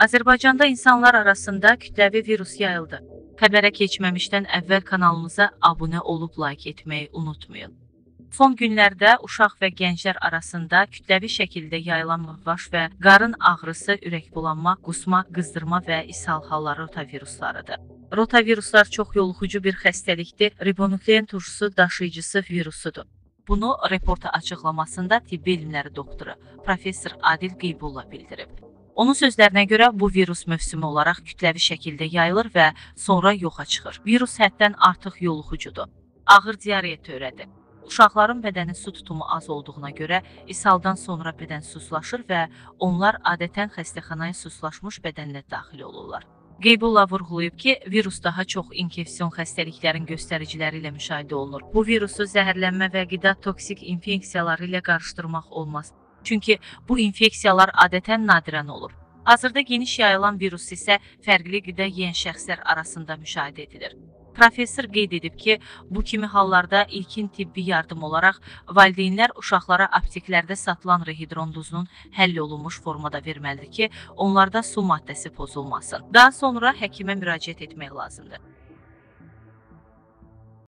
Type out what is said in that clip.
Azərbaycanda insanlar arasında kütləvi virus yayıldı. Xəbərə keçməmişdən əvvəl kanalımıza abunə olub like etməyi unutmayın. Son günlərdə uşaq və gənclər arasında kütləvi şəkildə yayılan vaş və qarın ağrısı, ürəkbulanma, qusma, qızdırma və ishal halları rotaviruslarıdır. Rotaviruslar çox yoluxucu bir xəstəlikdir. Ribonuklein turşusu daşıyıcısı virusudur. Bunu reporta açıqlamasında tibbi elmləri doktoru professor Adil Qeybulla bildirib. Onun sözlərinə görə bu virus mövsümi olaraq kütləvi şəkildə yayılır və sonra yoxa çıxır. Virus həddən artıq yoluxucudur. Ağır diareya törədir. Uşaqların bədəni su tutumu az olduğuna görə ishaldan sonra bədən suslaşır və onlar adətən xəstəxanaya suslaşmış bədənlə daxil olurlar. Qeybulla vurğulayıb ki, virus daha çox infeksion xəstəliklərin göstəriciləri ilə müşahidə olunur. Bu virusu zəhərlənmə və qida toksik infeksiyaları ilə qarışdırmaq olmaz. Çünki bu infeksiyalar adətən nadirən olur. Hazırda geniş yayılan virus isə fərqli qida yeyən şəxslər arasında müşahidə edilir. Professor qeyd edib ki, bu kimi hallarda ilkin tibbi yardım olaraq valideynlər uşaqlara apteklərdə satılan rehidron duzunun həll olunmuş formada verməlidir ki, onlarda su maddəsi pozulmasın. Daha sonra həkimə müraciət etmək lazımdır.